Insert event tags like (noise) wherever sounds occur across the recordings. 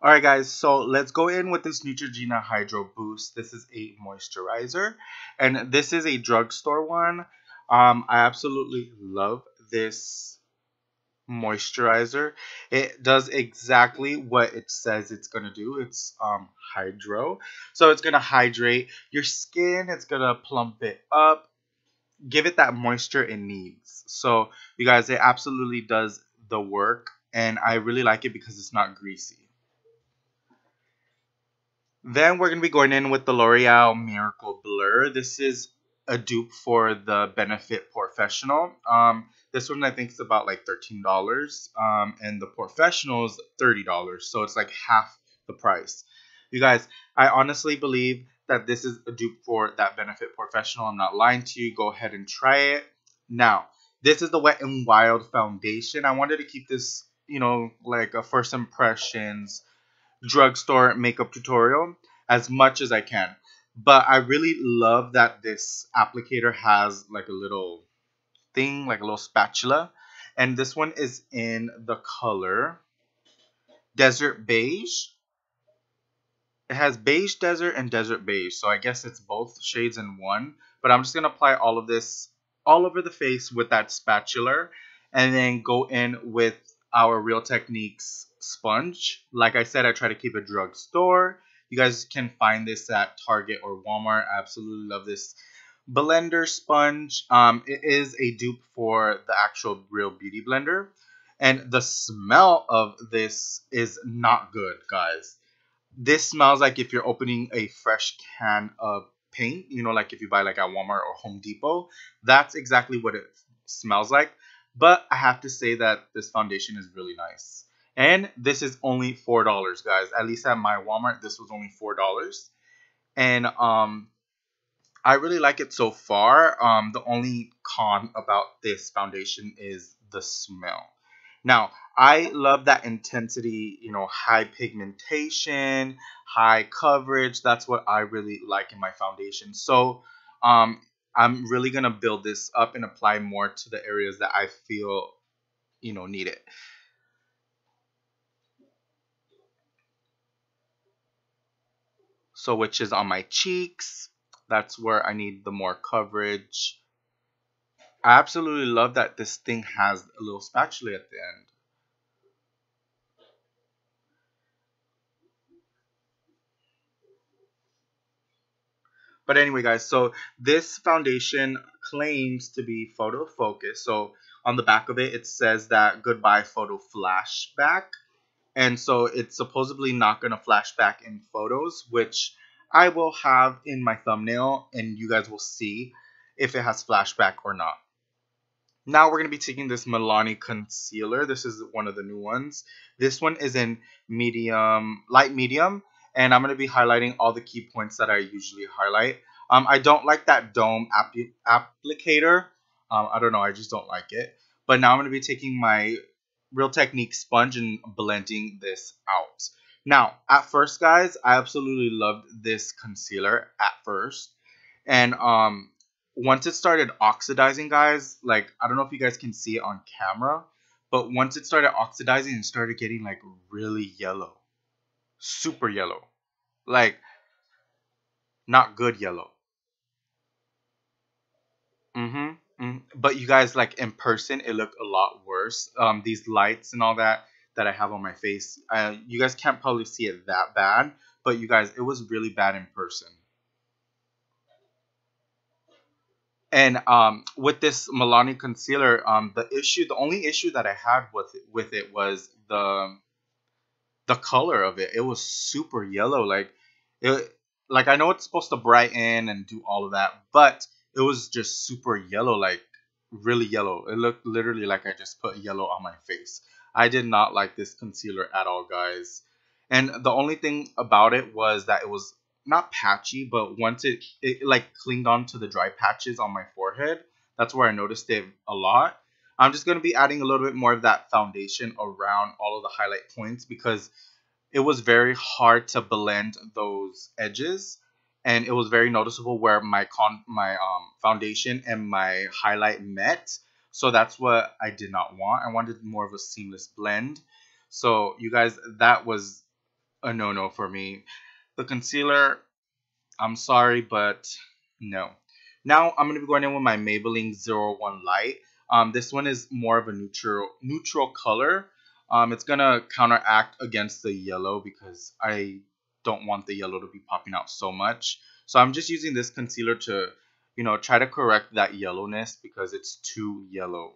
Alright guys, so let's go in with this Neutrogena Hydro Boost. This is a moisturizer and this is a drugstore one. Um, I absolutely love this moisturizer. It does exactly what it says it's going to do. It's um, hydro. So it's going to hydrate your skin. It's going to plump it up. Give it that moisture it needs. So you guys, it absolutely does the work. And I really like it because it's not greasy. Then we're going to be going in with the L'Oreal Miracle Blur. This is a dupe for the Benefit Professional. Um, this one I think is about like $13. Um, and the Professional is $30. So it's like half the price. You guys, I honestly believe that this is a dupe for that Benefit Professional. I'm not lying to you. Go ahead and try it. Now, this is the Wet n Wild foundation. I wanted to keep this, you know, like a first impressions drugstore makeup tutorial as much as I can. But I really love that this applicator has like a little thing, like a little spatula. And this one is in the color Desert Beige. It has Beige Desert and Desert Beige. So I guess it's both shades in one. But I'm just going to apply all of this all over the face with that spatula. And then go in with our Real Techniques sponge. Like I said, I try to keep a drugstore. You guys can find this at Target or Walmart. I absolutely love this blender sponge. Um, it is a dupe for the actual Real Beauty Blender. And the smell of this is not good, guys. This smells like if you're opening a fresh can of paint, you know, like if you buy like at Walmart or Home Depot. That's exactly what it smells like. But I have to say that this foundation is really nice. And this is only $4, guys. At least at my Walmart, this was only $4. And um, I really like it so far. Um, the only con about this foundation is the smell. Now, I love that intensity, you know, high pigmentation, high coverage. That's what I really like in my foundation. So, um, I'm really going to build this up and apply more to the areas that I feel, you know, need it. So which is on my cheeks. That's where I need the more coverage. I absolutely love that this thing has a little spatula at the end. But anyway, guys, so this foundation claims to be photo focus. So on the back of it, it says that goodbye photo flashback and so it's supposedly not going to flash back in photos which i will have in my thumbnail and you guys will see if it has flashback or not. Now we're going to be taking this Milani concealer. This is one of the new ones. This one is in medium light medium and i'm going to be highlighting all the key points that i usually highlight. Um, i don't like that dome applicator. Um, i don't know i just don't like it. But now i'm going to be taking my Real Technique sponge and blending this out. Now, at first, guys, I absolutely loved this concealer at first. And um, once it started oxidizing, guys, like, I don't know if you guys can see it on camera, but once it started oxidizing, and started getting, like, really yellow. Super yellow. Like, not good yellow. Mm-hmm. Mm, but you guys, like in person, it looked a lot worse. Um, these lights and all that that I have on my face, uh, you guys can't probably see it that bad, but you guys, it was really bad in person. And um, with this Milani concealer, um, the issue, the only issue that I had with it, with it was the the color of it. It was super yellow, like it, like I know it's supposed to brighten and do all of that, but it was just super yellow, like really yellow. It looked literally like I just put yellow on my face. I did not like this concealer at all, guys. And the only thing about it was that it was not patchy, but once it, it like clinged on to the dry patches on my forehead, that's where I noticed it a lot. I'm just going to be adding a little bit more of that foundation around all of the highlight points because it was very hard to blend those edges and it was very noticeable where my con my um foundation and my highlight met. So that's what I did not want. I wanted more of a seamless blend. So you guys, that was a no-no for me. The concealer, I'm sorry, but no. Now I'm gonna be going in with my Maybelline 01 Light. Um, this one is more of a neutral neutral color. Um, it's gonna counteract against the yellow because I don't want the yellow to be popping out so much. So I'm just using this concealer to, you know, try to correct that yellowness because it's too yellow.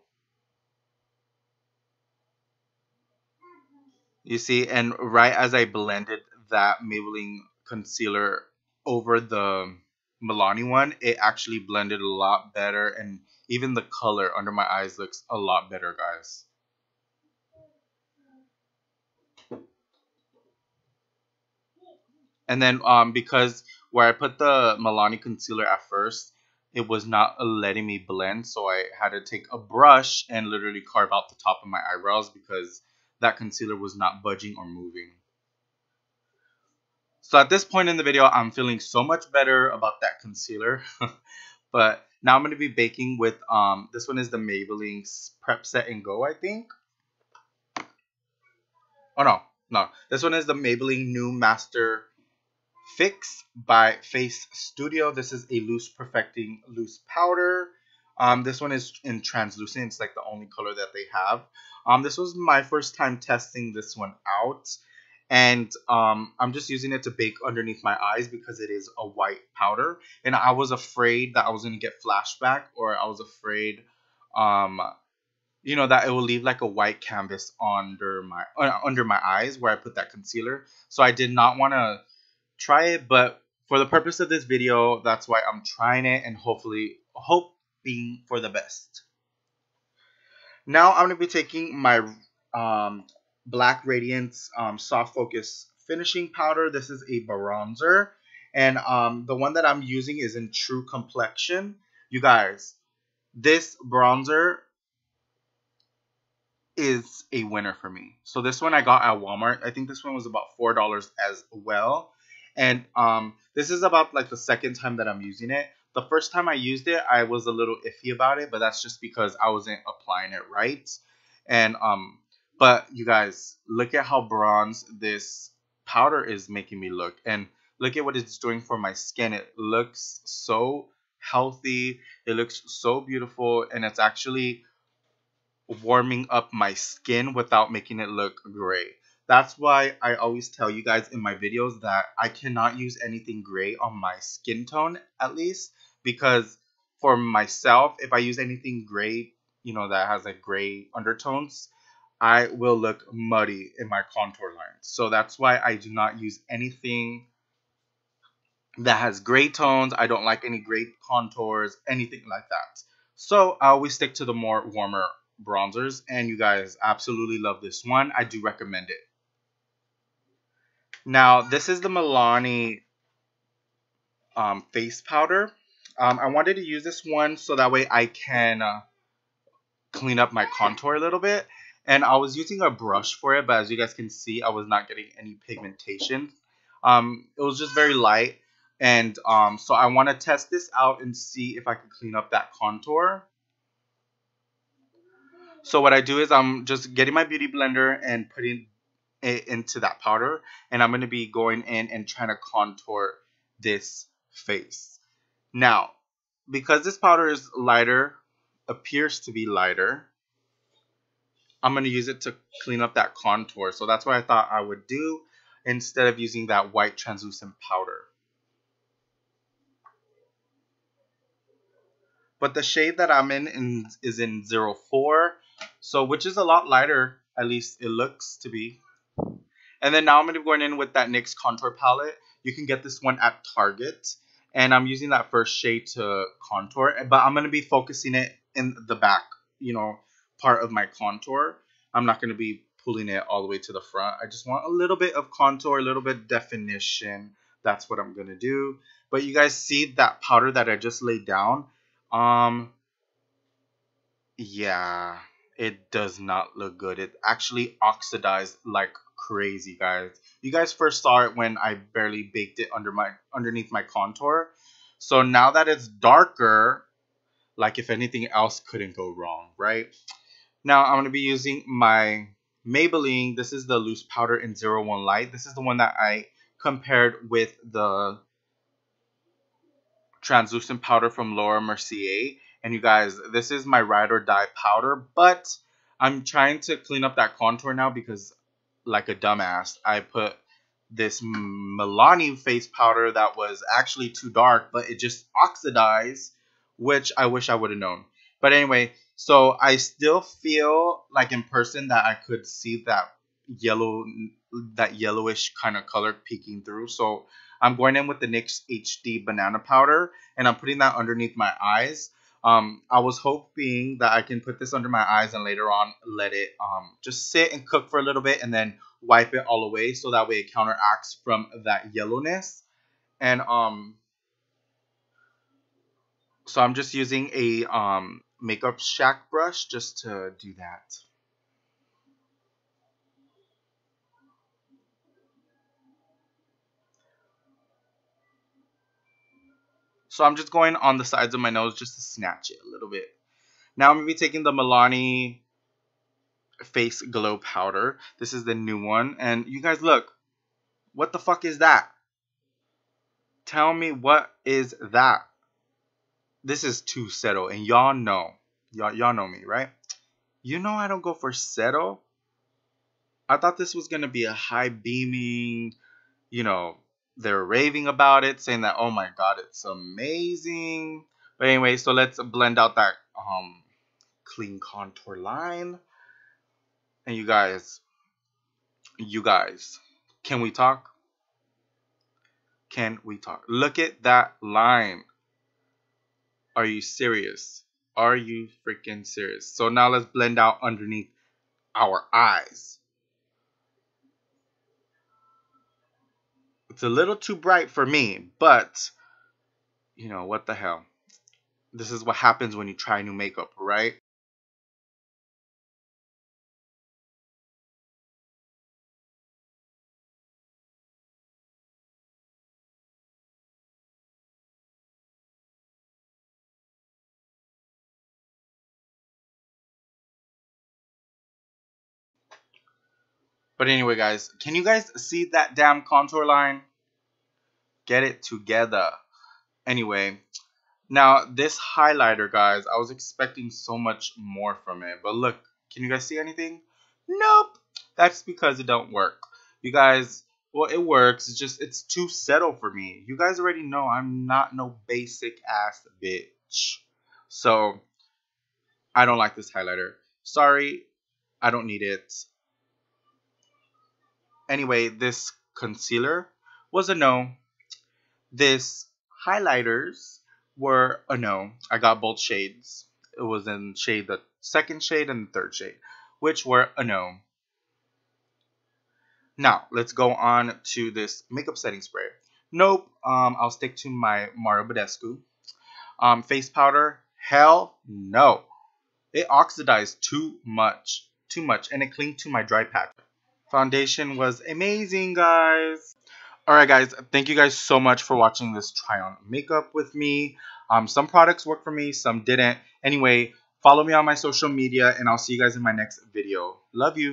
You see, and right as I blended that Maybelline concealer over the Milani one, it actually blended a lot better and even the color under my eyes looks a lot better, guys. And then um because where I put the Milani concealer at first, it was not letting me blend, so I had to take a brush and literally carve out the top of my eyebrows because that concealer was not budging or moving. So at this point in the video, I'm feeling so much better about that concealer. (laughs) but now I'm going to be baking with, um, this one is the Maybelline Prep Set and Go, I think. Oh, no, no. This one is the Maybelline New Master Fix by Face Studio. This is a loose perfecting loose powder. Um, this one is in translucent. It's like the only color that they have. Um, this was my first time testing this one out. And um, I'm just using it to bake underneath my eyes because it is a white powder. And I was afraid that I was going to get flashback or I was afraid, um, you know, that it will leave like a white canvas under my uh, under my eyes where I put that concealer. So I did not want to try it, but for the purpose of this video, that's why I'm trying it and hopefully hoping for the best. Now I'm going to be taking my um, Black Radiance um, Soft Focus Finishing Powder. This is a bronzer. And um, the one that I'm using is in True Complexion. You guys, this bronzer is a winner for me. So this one I got at Walmart. I think this one was about $4 as well. And um, this is about like the second time that I'm using it. The first time I used it, I was a little iffy about it, but that's just because I wasn't applying it right. And um, but you guys, look at how bronze this powder is making me look, and look at what it's doing for my skin. It looks so healthy. It looks so beautiful, and it's actually warming up my skin without making it look gray. That's why I always tell you guys in my videos that I cannot use anything gray on my skin tone, at least, because for myself, if I use anything gray, you know, that has like gray undertones, I will look muddy in my contour lines. So that's why I do not use anything that has gray tones. I don't like any gray contours, anything like that. So I always stick to the more warmer bronzers. And you guys absolutely love this one. I do recommend it. Now, this is the Milani um, face powder. Um, I wanted to use this one so that way I can uh, clean up my contour a little bit. And I was using a brush for it, but as you guys can see, I was not getting any pigmentation. Um, it was just very light. And um, so I want to test this out and see if I can clean up that contour. So what I do is I'm just getting my beauty blender and putting into that powder. And I'm going to be going in and trying to contour this face. Now, because this powder is lighter, appears to be lighter, I'm going to use it to clean up that contour. So that's what I thought I would do instead of using that white translucent powder. But the shade that I'm in, in is in 04, so which is a lot lighter, at least it looks to be. And then now I'm going to be going in with that NYX contour palette. You can get this one at Target. And I'm using that first shade to contour. But I'm going to be focusing it in the back, you know, part of my contour. I'm not going to be pulling it all the way to the front. I just want a little bit of contour, a little bit definition. That's what I'm going to do. But you guys see that powder that I just laid down? Um, yeah, it does not look good. It actually oxidized like crazy, guys. You guys first saw it when I barely baked it under my underneath my contour. So now that it's darker, like if anything else couldn't go wrong, right? Now I'm going to be using my Maybelline, this is the loose powder in 01 Light. This is the one that I compared with the translucent powder from Laura Mercier. And you guys, this is my ride or die powder, but I'm trying to clean up that contour now because like a dumbass, I put this Milani face powder that was actually too dark, but it just oxidized, which I wish I would have known. But anyway, so I still feel like in person that I could see that yellow, that yellowish kind of color peeking through. So I'm going in with the NYX HD banana powder and I'm putting that underneath my eyes. Um, I was hoping that I can put this under my eyes and later on let it um, just sit and cook for a little bit and then wipe it all away so that way it counteracts from that yellowness. And um, so I'm just using a um, Makeup Shack brush just to do that. So I'm just going on the sides of my nose just to snatch it a little bit. Now I'm going to be taking the Milani Face Glow Powder. This is the new one. And you guys look. What the fuck is that? Tell me what is that? This is too settle. And y'all know. Y'all, y'all know me, right? You know I don't go for settle. I thought this was going to be a high beaming, you know, they're raving about it, saying that oh my god, it's amazing. But anyway, so let's blend out that um clean contour line. And you guys, you guys, can we talk? Can we talk? Look at that line. Are you serious? Are you freaking serious? So now let's blend out underneath our eyes. It's a little too bright for me, but you know, what the hell. This is what happens when you try new makeup, right? But anyway, guys, can you guys see that damn contour line? Get it together. Anyway, now this highlighter, guys, I was expecting so much more from it. But look, can you guys see anything? Nope. That's because it don't work. You guys, well, it works. It's just, it's too settled for me. You guys already know I'm not no basic ass bitch. So, I don't like this highlighter. Sorry, I don't need it. Anyway, this concealer was a no. This highlighters were a no. I got both shades. It was in shade the second shade and the third shade, which were a no. Now, let's go on to this makeup setting spray. Nope, um, I'll stick to my Mario Badescu. Um, face powder, hell no. It oxidized too much, too much, and it clinged to my dry patch. Foundation was amazing, guys. Alright, guys. Thank you guys so much for watching this try on makeup with me. Um, some products worked for me, some didn't. Anyway, follow me on my social media, and I'll see you guys in my next video. Love you.